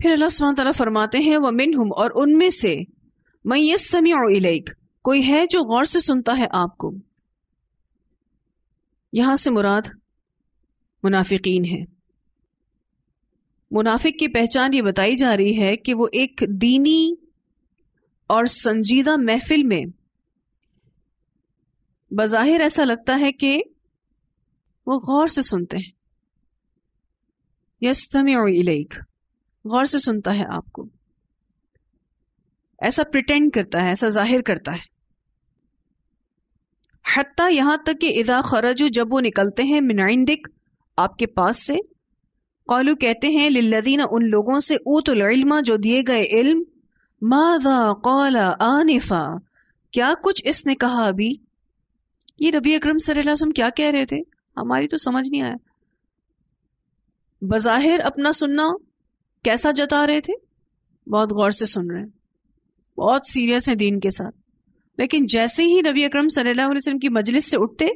फिर अल्लाह तआला फरमाते हैं, वह मिन हम और उनमें से मैं ये समी इलेक, कोई है जो गौर से सुनता है आपको? यहाँ से मुराद मुनाफिकीन है। मुनाफिक की पहचान ये बताई जा रही है कि वो एक दीनी और संजीदा महफिल में बज़ाहिर ऐसा लगता है कि वो गौर से सुनते हैं। यस्तम इलेक। गौर से सुनता है आपको। ऐसा प्रिटेंड करता है, ऐसा ज़ाहिर करता है। हत्ता यहाँ तक कि इदा खरजू जब वो निकलते हैं मिनाइंदिक आपके पास से। कौलू कहते हैं लिल्लदीन उन लोगों से ऊतुल इल्मा, जो दिए गए इल्म मादा कौला आनिफा, क्या कुछ इसने कहा अभी? ये नबी अकरम सल्लल्लाहु क्या कह रहे थे? हमारी तो समझ नहीं आया। बज़ाहिर अपना सुनना कैसा जता रहे थे? बहुत गौर से सुन रहे हैं। बहुत सीरियस है दीन के साथ। लेकिन जैसे ही नबी अकरम सल्लल्लाहु अलैहि वसल्लम की मजलिस से उठते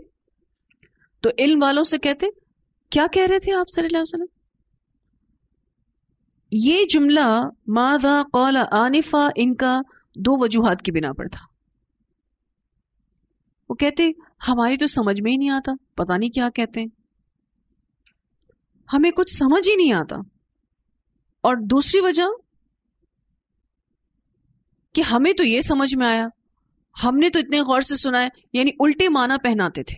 तो इल्म वालों से कहते, क्या कह रहे थे आप सल्लल्लाहु अलैहि वसल्लम? ये जुमला मादा कौला आनिफा, इनका दो वजूहत की बिना पर था। वो कहते, हमारी तो समझ में ही नहीं आता, पता नहीं क्या कहते हैं। हमें कुछ समझ ही नहीं आता। और दूसरी वजह कि हमें तो ये समझ में आया, हमने तो इतने गौर से सुना है, यानी उल्टे माना पहनाते थे।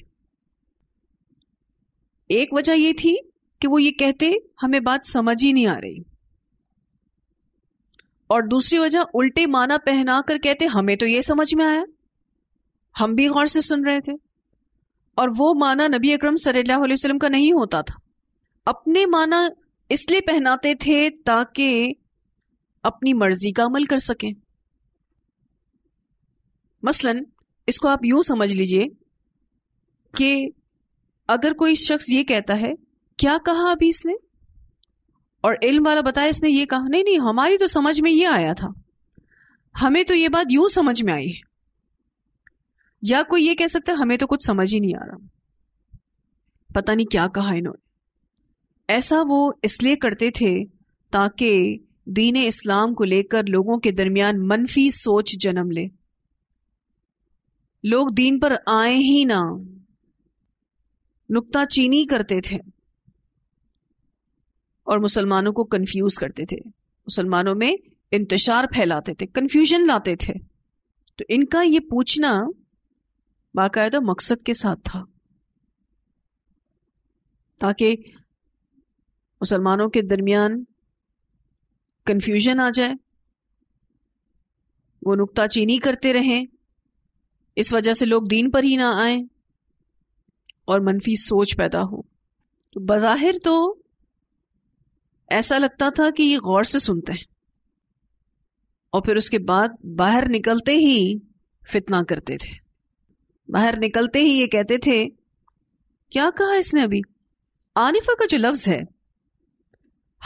एक वजह ये थी कि वो ये कहते, हमें बात समझ ही नहीं आ रही। और दूसरी वजह, उल्टे माना पहना कर कहते, हमें तो ये समझ में आया। हम भी गौर से सुन रहे थे। और वो माना नबी अकरम सल्लल्लाहु अलैहि वसल्लम का नहीं होता था। अपने माना इसलिए पहनाते थे ताकि अपनी मर्ज़ी का अमल कर सकें। मसलन, इसको आप यूँ समझ लीजिए कि अगर कोई शख्स ये कहता है, क्या कहा अभी इसने? और इल्म वाला बताया, इसने ये कहा? नहीं नहीं, हमारी तो समझ में ये आया था। हमें तो ये बात यूँ समझ में आई। है या कोई ये कह सकता है, हमें तो कुछ समझ ही नहीं आ रहा। पता नहीं क्या कहा इन्होंने। ऐसा वो इसलिए करते थे ताकि दीन इस्लाम को लेकर लोगों के दरमियान मनफी सोच जन्म ले। लोग दीन पर आए ही ना। नुक्ता चीनी करते थे और मुसलमानों को कंफ्यूज करते थे। मुसलमानों में इंतशार फैलाते थे कंफ्यूजन लाते थे। तो इनका ये पूछना बाकायदा मकसद के साथ था। ताकि मुसलमानों के दरमियान कंफ्यूजन आ जाए, वो नुक्ता चीनी करते रहें, इस वजह से लोग दीन पर ही ना आए और मनफी सोच पैदा हो। तो बज़ाहिर तो ऐसा लगता था कि ये गौर से सुनते हैं और फिर उसके बाद बाहर निकलते ही फितना करते थे। बाहर निकलते ही ये कहते थे, क्या कहा इसने अभी? आनिफा का जो लफ्ज है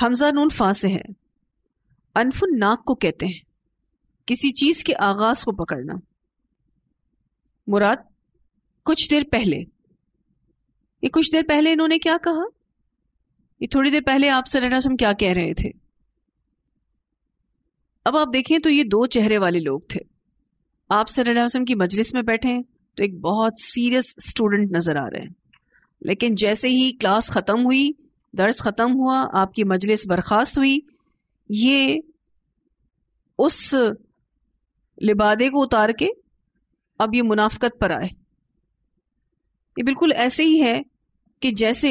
हमजा नून फा से है। अनफुन नाक को कहते हैं। किसी चीज़ के आगाज़ को पकड़ना। मुराद, कुछ देर पहले। ये कुछ देर पहले इन्होंने क्या कहा? ये थोड़ी देर पहले आप सल्लल्लाहु क्या कह रहे थे? अब आप देखें तो ये दो चेहरे वाले लोग थे। आप सल्लल्लाहु की मजलिस में बैठे हैं तो एक बहुत सीरियस स्टूडेंट नज़र आ रहे हैं। लेकिन जैसे ही क्लास खत्म हुई दर्स खत्म हुआ, आपकी मजलिस बर्खास्त हुई। ये उस लिबादे को उतार के अब ये मुनाफ्त पर आए। ये बिल्कुल ऐसे ही है कि जैसे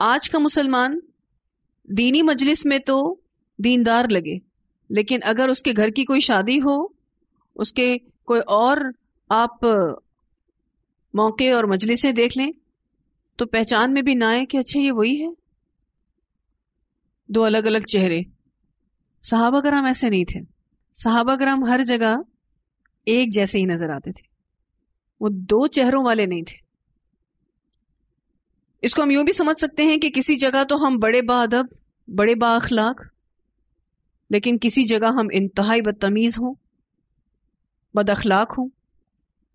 आज का मुसलमान दीनी मजलिस में तो दीनदार लगे, लेकिन अगर उसके घर की कोई शादी हो, उसके कोई और आप मौके और मजलिसें देख लें तो पहचान में भी ना आए कि अच्छा ये वही है। दो अलग अलग चेहरे। साहबा कराम ऐसे नहीं थे। साहबा कराम हर जगह एक जैसे ही नज़र आते थे। वो दो चेहरों वाले नहीं थे। इसको हम यूँ भी समझ सकते हैं कि किसी जगह तो हम बड़े बादब बड़े बाखलाक लेकिन किसी जगह हम इंतहाई बदतमीज हों बद अखलाक हों।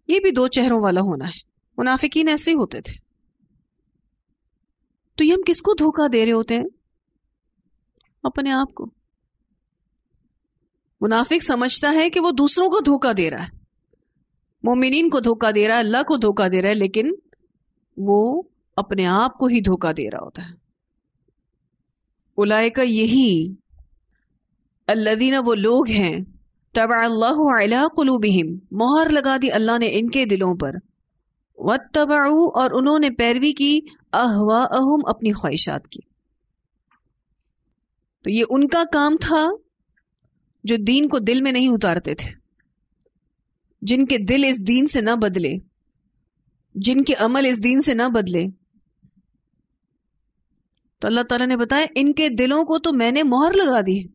ये भी दो चेहरों वाला होना है। मुनाफिकीन ऐसे ही होते थे। तो ये हम किसको धोखा दे रहे होते हैं? अपने आप को। मुनाफिक समझता है कि वो दूसरों को धोखा दे रहा है। मोमिन को धोखा दे रहा है, अल्लाह को धोखा दे रहा है, लेकिन वो अपने आप को ही धोखा दे रहा होता है। उलाय का यही, अल्लादीना वो लोग हैं तब अल्लाह कुलूबिहिम, मोहर लगा दी अल्लाह ने इनके दिलों पर। वत्तबाऊ और उन्होंने पैरवी की अहवा अहम अपनी ख्वाहिशात की। तो ये उनका काम था जो दीन को दिल में नहीं उतारते थे। जिनके दिल इस दीन से ना बदले, जिनके अमल इस दीन से ना बदले। तो अल्लाह ताला ने बताया, इनके दिलों को तो मैंने मोहर लगा दी।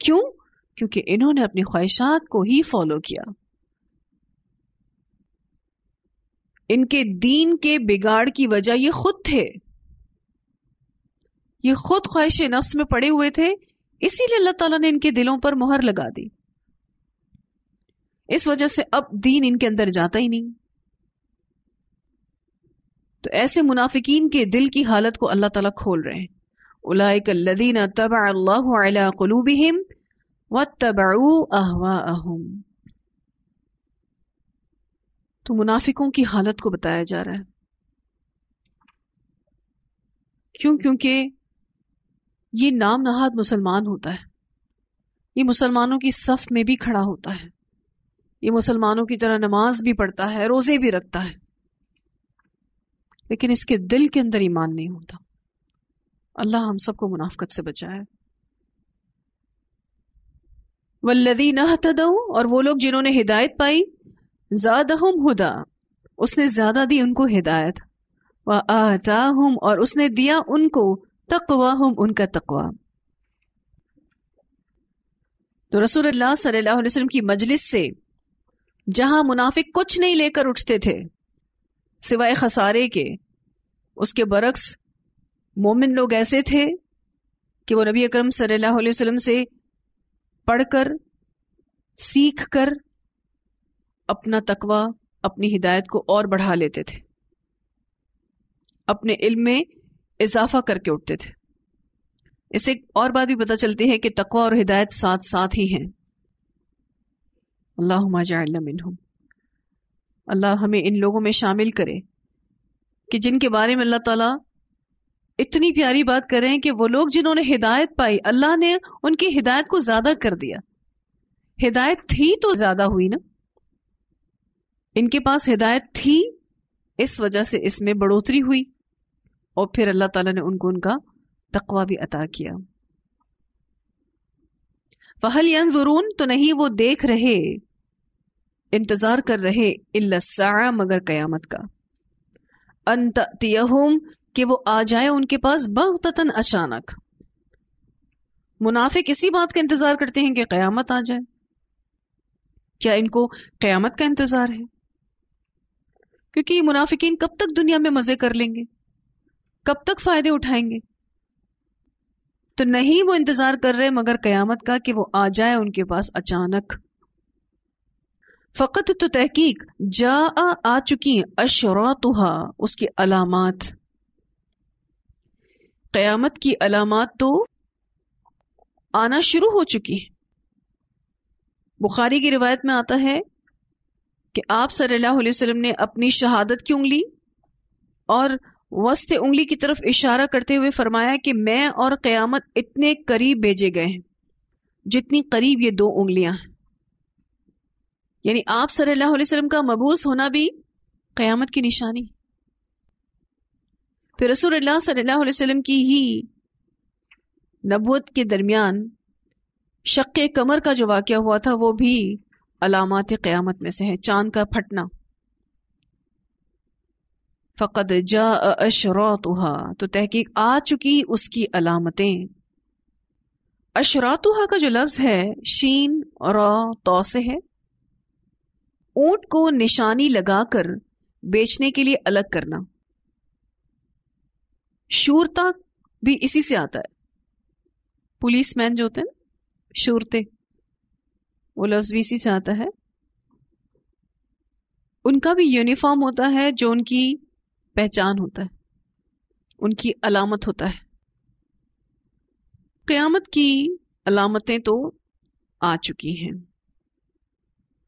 क्यों? क्योंकि इन्होंने अपनी ख्वाहिशात को ही फॉलो किया। इनके दीन के बिगाड़ की वजह ये खुद थे। ये खुद ख्वाहिश नफ्स में पड़े हुए थे, इसीलिए अल्लाह ताला ने इनके दिलों पर मोहर लगा दी। इस वजह से अब दीन इनके अंदर जाता ही नहीं। तो ऐसे मुनाफिकीन के दिल की हालत को अल्लाह ताला खोल रहे हैं। उलाइकल्लदीन तबा अल्लाह कुलूबिहिम वत्तबऊ अहवाअहुम। तो मुनाफिकों की हालत को बताया जा रहा है। क्यों? क्योंकि ये नाम नहाद मुसलमान होता है। ये मुसलमानों की सफ में भी खड़ा होता है। ये मुसलमानों की तरह नमाज़ भी पढ़ता है, रोज़े भी रखता है। लेकिन इसके दिल के अंदर ईमान नहीं होता। अल्लाह हम सबको मुनाफकत से बचाए। वल्लदी न और वो लोग जिन्होंने हिदायत पाई ज्यादहुम हुदा, उसने ज़्यादा दी उनको हिदायत। व आताहुम, और उसने दिया उनको तकवा हम उनका तकवा तो रसूल सल्लल्लाहु अलैहि वसल्लम की मजलिस से, जहाँ मुनाफिक कुछ नहीं लेकर उठते थे, सिवाय खसारे के, उसके बरक्स मोमिन लोग ऐसे थे, कि वो नबी अकरम सल्लल्लाहु अलैहि वसल्लम से पढ़कर सीख कर अपना तकवा, अपनी हिदायत को और बढ़ा लेते थे। अपने इल्म में इजाफा करके उठते थे। इससे एक और बात भी पता चलती है कि तकवा और हिदायत साथ साथ ही। हैं अल्लाह अल्लाह हमें इन लोगों में शामिल करे कि जिनके बारे में अल्लाह ताला इतनी प्यारी बात कर रहे हैं कि वो लोग जिन्होंने हिदायत पाई, अल्लाह ने उनकी हिदायत को ज़्यादा कर दिया। हिदायत थी तो ज़्यादा हुई ना? इनके पास हिदायत थी, इस वजह से इसमें बढ़ोतरी हुई। और फिर अल्लाह ताला ने उनको उनका तकवा भी अता किया। फहल यंजुरून तो नहीं वो देख रहे, इंतज़ार कर रहे इल्लसा मगर कयामत का। अंतयहुम कि वो आ जाए उनके पास बहुतन अचानक। मुनाफिक इसी बात का इंतज़ार करते हैं कि कयामत आ जाए। क्या इनको कयामत का इंतज़ार है? क्योंकि मुनाफिकीन कब तक दुनिया में मज़े कर लेंगे? कब तक फ़ायदे उठाएँगे? तो नहीं वो इंतज़ार कर रहे मगर कयामत का कि वो आ जाए उनके पास अचानक। फकत तो तहकीक जा आ, आ चुकी अशरातुहा उसकी अलामत। कयामत की अलामत तो आना शुरू हो चुकी है। बुखारी की रिवायत में आता है कि आप सल्लल्लाहु अलैहि वसल्लम ने अपनी शहादत की उंगली और वस्त उंगली की तरफ़ इशारा करते हुए फरमाया कि मैं और क़यामत इतने करीब भेजे गए हैं, जितनी करीब ये दो उंगलियाँ हैं। यानी आप सल्लल्लाहु अलैहि वसल्लम का मबूस होना भी क़यामत की निशानी। फिर रसूल सल्लल्लाहु अलैहि वसल्लम की ही नबूत के दरमियान शक् कमर का जो वाक़ हुआ था, वो भी अलामत क़यामत में से है, चाँद का फटना। फ़कत जा अशरातुहा। तो तहकीक आ चुकी उसकी अलामतें। अशरातुहा का जो लफ्ज है, शीन और तो से है। ऊँट को निशानी लगाकर बेचने के लिए अलग करना। शूरता भी इसी से आता है। पुलिस मैन जो होते हैं, शूरते, वो लफ्ज भी इसी से आता है। उनका भी यूनिफॉर्म होता है जो उनकी पहचान होता है। उनकी अलामत होता है। क़यामत की अलामतें तो आ चुकी हैं।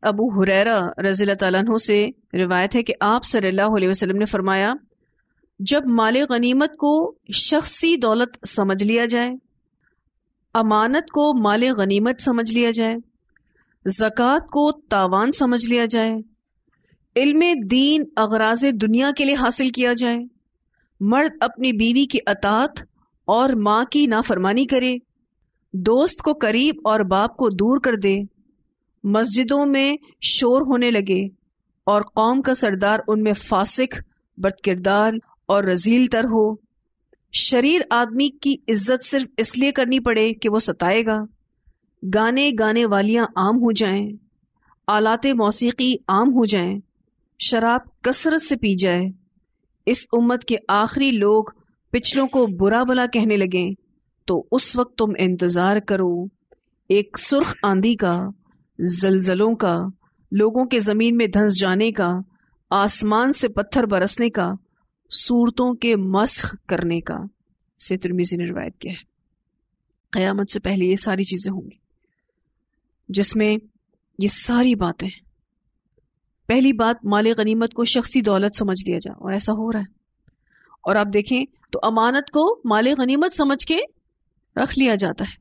अबू हुरैरा रजील तु से रिवायत है कि आप सल्लल्लाहु अलैहि वसल्लम ने फरमाया, जब माल गनीमत को शख्सी दौलत समझ लिया जाए, अमानत को माल गनीमत समझ लिया जाए, ज़क़़त को तावान समझ लिया जाए इल्म दीन अगराज दुनिया के लिए हासिल किया जाए। मर्द अपनी बीवी की अतात और माँ की नाफरमानी करे। दोस्त को करीब और बाप को दूर कर दे। मस्जिदों में शोर होने लगे और कौम का सरदार उनमें फासिक बदकिरदार और रजील तर हो। शरीर आदमी की इज़्ज़त सिर्फ़ इसलिए करनी पड़े कि वो सताएगा। गाने गाने वालियाँ आम हो जाएँ, आलाते मौसीकी आम हो जाएँ, शराब कसरत से पी जाए। इस उम्मत के आखिरी लोग पिछलों को बुरा भला कहने लगे तो उस वक्त तुम इंतज़ार करो। एक सुर्ख आंधी का, जलजलों का, लोगों के ज़मीन में धंस जाने का, आसमान से पत्थर बरसने का, सूरतों के मस्ख करने का। से तुरमीजी ने रिवायत किया है। क़यामत से पहले ये सारी चीज़ें होंगी, जिसमें ये सारी बातें पहली बात माल गनीमत को शख्सी दौलत समझ लिया जाए, और ऐसा हो रहा है। और आप देखें तो अमानत को माल गनीमत समझ के रख लिया जाता है।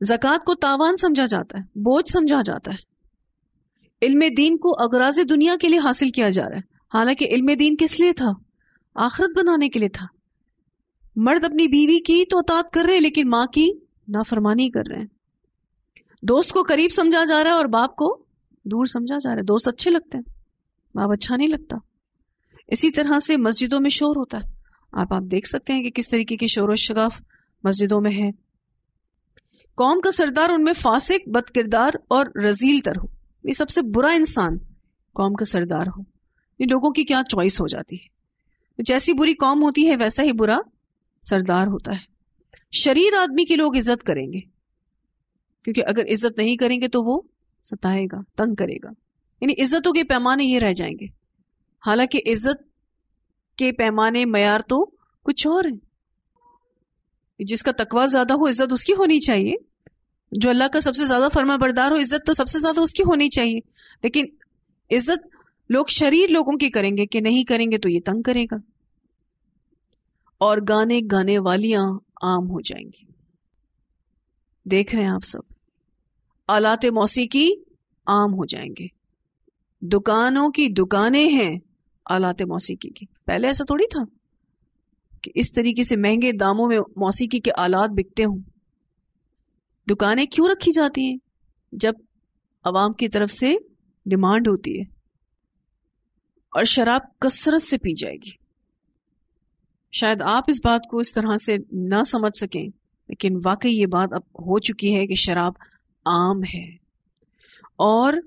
जक़ात को तावान समझा जाता है, बोझ समझा जाता है। इल्म दीन को अगराज दुनिया के लिए हासिल किया जा रहा है। हालाँकि इल्म दीन किस लिए था? आखरत बनाने के लिए था। मर्द अपनी बीवी की तो अतात कर रहे हैं, लेकिन माँ की नाफरमानी कर रहे हैं। दोस्त को करीब समझा जा रहा है और बाप को दूर समझा जा रहा है। दोस्त अच्छे लगते हैं। बाप अच्छा नहीं लगता। इसी तरह से मस्जिदों में शोर होता है। आप आप देख सकते हैं कि किस तरीके की शोर शगाफ मस्जिदों में है। कौम का सरदार उनमें फासिक, बदकिरदार और रजील तर हो। ये सबसे बुरा इंसान कौम का सरदार हो। ये लोगों की क्या चॉइस हो जाती है? तो जैसी बुरी कौम होती है, वैसा ही बुरा सरदार होता है। शरीर आदमी के लोग इज़्ज़त करेंगे। क्योंकि अगर इज़्ज़त नहीं करेंगे तो वो सताएगा, तंग करेगा। यानी इज्जतों के पैमाने ये रह जाएँगे। हालाँकि इज़्ज़त के पैमाने मैार तो कुछ और है। जिसका तकवा ज़्यादा हो, इज़्ज़त उसकी होनी चाहिए। जो अल्लाह का सबसे ज़्यादा फर्मा बरदार हो, इज़्ज़त तो सबसे ज़्यादा उसकी होनी चाहिए। लेकिन इज़्ज़त लोग शरीर लोगों की करेंगे कि नहीं करेंगे तो ये तंग करेगा। और गाने गाने वालियाँ आम हो जाएँगी। देख रहे हैं आप सब। आलात मौसीकी आम हो जाएँगे। दुकानों की दुकानें हैं आलात मौसीकी की पहले ऐसा थोड़ी था कि इस तरीके से महँगे दामों में मौसीकी के आलात बिकते हों। दुकानें क्यों रखी जाती हैं? जब आवाम की तरफ़ से डिमांड होती है और शराब कसरत से पी जाएगी। शायद आप इस बात को इस तरह से ना समझ सकें, लेकिन वाकई ये बात अब हो चुकी है कि शराब आम है। और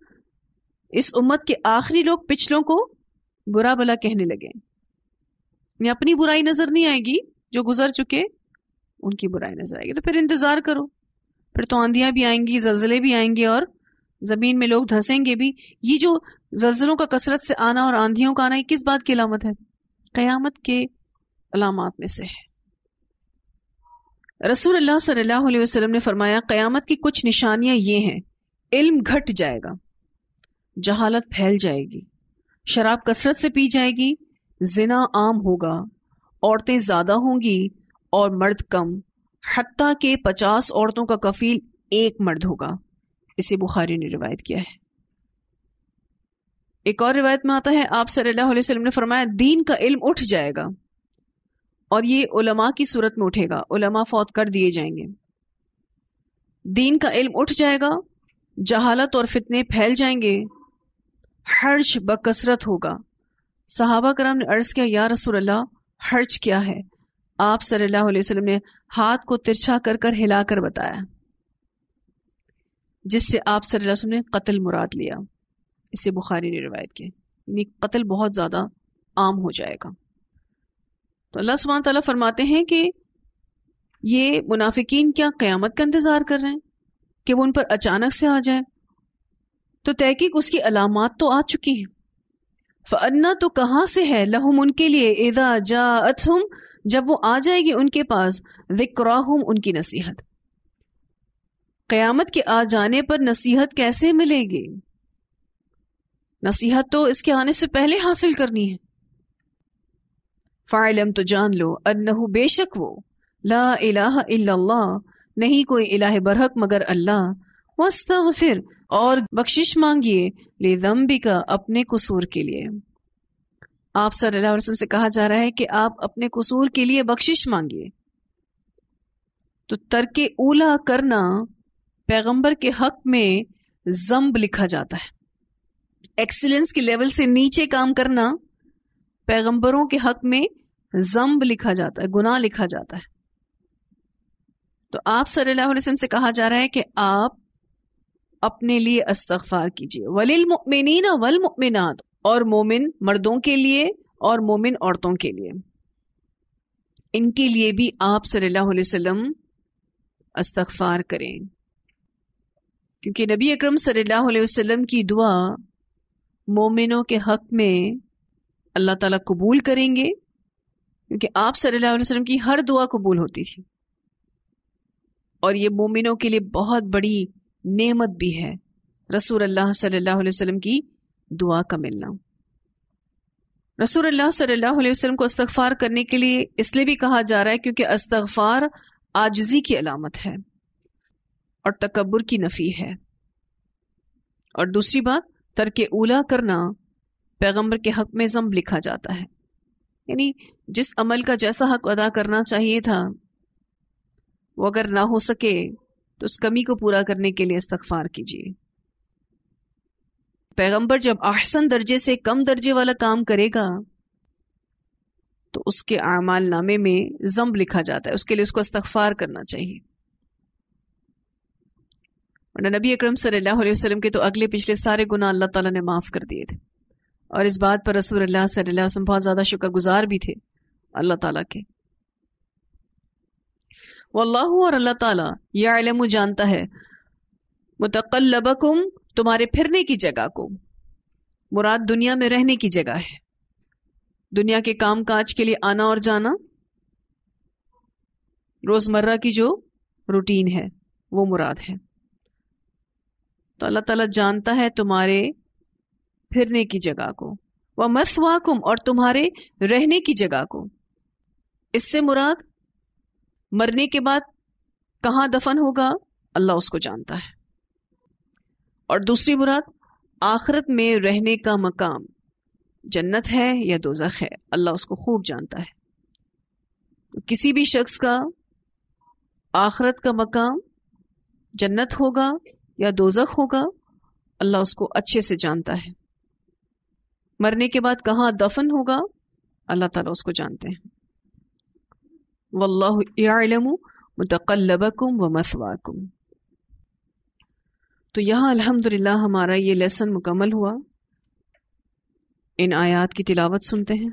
इस उम्मत के आखिरी लोग पिछलों को बुरा भला कहने लगे। अपनी बुराई नज़र नहीं आएगी, जो गुजर चुके, उनकी बुराई नज़र आएगी। तो फिर इंतज़ार करो। फिर तो आंधियाँ भी आएँगी, जलजले भी आएँगे और ज़मीन में लोग धंसेंगे भी। ये जो जलजलों का कसरत से आना और आंधियों का आना, ये किस बात की अलामत है? कयामत के अलामत में से है। रसूल अल्लाह सल्लल्लाहु अलैहि वसल्लम ने फरमाया, कयामत की कुछ निशानियाँ ये हैं। इल्म घट जाएगा, जहालत फैल जाएगी, शराब कसरत से पी जाएगी, जिना आम होगा, औरतें ज़्यादा होंगी और मर्द कम, हत्ता के पचास औरतों का कफील एक मर्द होगा। इसे बुखारी ने रिवायत किया है। एक और रिवायत में आता है, आप सल्लल्लाहु अलैहि वसल्लम ने फरमाया, दीन का इल्म उठ जाएगा। और ये उलमा की सूरत में उठेगा। उलमा फौत कर दिए जाएँगे। दीन का इल्म उठ जाएगा, जहालत और फितने फैल जाएँगे, हर्ज बकसरत होगा। सहाबा कराम ने अर्ज़ किया, या रसूल अल्लाह हर्ज क्या है? आप सल्लल्लाहु अलैहि वसल्लम ने हाथ को तिरछा कर कर हिलाकर बताया, जिससे आप सल्लल्लाहु अलैहि वसल्लम ने कत्ल मुराद लिया। इसे बुखारी ने रिवायत की। कत्ल बहुत ज़्यादा आम हो जाएगा। तो अल्लाह सुबहान तला फरमाते हैं कि ये मुनाफिकीन क्या क़यामत का इंतज़ार कर रहे हैं? कि वो उन पर अचानक से आ जाए? तो तहकीक उसकी अलामत तो आ चुकी हैं। फन्ना तो कहाँ से है? लहुम उनके लिए इदा जा जब वो आ जाएगी उनके पास विक्राहुम उनकी नसीहत। क़यामत के आ जाने पर नसीहत कैसे मिलेगी? नसीहत तो इसके आने से पहले हासिल करनी है। फ़ाइलम तो जान लो अन्नहु बेशक वो ला इलाहा इल्लल्लाह नहीं कोई इलाह बरहक मगर अल्लाह वस्तगफिर और बख्शिश मांगिए ले का अपने कसूर के लिए आप सल्लल्लाहु अलैहि वसल्लम से कहा जा रहा है कि आप अपने कसूर के लिए बख्शिश मांगिए तो तर्क ऊला करना पैगंबर के हक में जम्ब लिखा जाता है एक्सीलेंस के लेवल से नीचे काम करना पैगंबरों के हक में जम्ब लिखा जाता है, गुनाह लिखा जाता है। तो आप सल्लल्लाहु अलैहि वसल्लम से कहा जा रहा है कि आप अपने लिए अस्तगफार कीजिए। वलिल मुमिनीन वल मुमिनात, और मोमिन मर्दों के लिए और मोमिन औरतों के लिए। इनके लिए भी आप सल्लल्लाहु अलैहि वसल्लम अस्तगफार करें। क्योंकि नबी अकरम सल्लल्लाहु अलैहि वसल्लम की दुआ मोमिनों के हक में अल्लाह ताला कबूल करेंगे। क्योंकि आप सल्लल्लाहु अलैहि वसल्लम की हर दुआ कबूल होती थी। और ये मोमिनों के लिए बहुत बड़ी नेमत भी है रसूल अल्लाह सल्लल्लाहु अलैहि वसल्लम की दुआ का मिलना। रसूल अल्लाह सल्लल्लाहु अलैहि वसल्लम को अस्तगफार करने के लिए इसलिए भी कहा जा रहा है क्योंकि अस्तगफार आजजी की अलामत है और तकबर की नफ़ी है। और दूसरी बात, तर्क ऊला करना पैगंबर के हक में जम लिखा जाता है। यानी जिस अमल का जैसा हक अदा करना चाहिए था, वो अगर ना हो सके तो उस कमी को पूरा करने के लिए इस्तगफार कीजिए। पैगंबर जब आहसन दर्जे से कम दर्जे वाला काम करेगा तो उसके आमाल नामे में जम्ब लिखा जाता है। उसके लिए उसको इस्तगफार करना चाहिए। नबी अकरम सल्लल्लाहु अलैहि वसल्लम के तो अगले पिछले सारे गुनाह अल्लाह ताला ने माफ़ कर दिए थे। और इस बात पर रसूल अल्लाह सल्लल्लाहु अलैहि वसल्लम बहुत ज़्यादा शुक्रगुजार भी थे। अल्लाह ताला के। वल्लाहु और अल्लाह ताला यालमु जानता है, मुतकल्लबकुम, तुम्हारे फिरने की जगह को। मुराद दुनिया में रहने की जगह है। दुनिया के काम काज के लिए आना और जाना, रोज़मर्रा की जो रूटीन है, वो मुराद है। तो अल्लाह ताला जानता है तुम्हारे फिरने की जगह को। वह मसवाकुम, और तुम्हारे रहने की जगह को। इससे मुराद, मरने के बाद कहाँ दफन होगा, अल्लाह उसको जानता है। और दूसरी मुराद, आखिरत में रहने का मकाम, जन्नत है या दोजख है, अल्लाह उसको खूब जानता है। किसी भी शख्स का आखरत का मकाम जन्नत होगा या दोजख होगा, अल्लाह उसको अच्छे से जानता है। मरने के बाद कहाँ दफन होगा, अल्लाह ताला उसको जानते हैं। वल्लाहु मुतकल्लबकुम व मसवाकुम तो यहाँ अल्हम्दुलिल्लाह हमारा ये लेसन मुकम्मल हुआ इन आयात की तिलावत सुनते हैं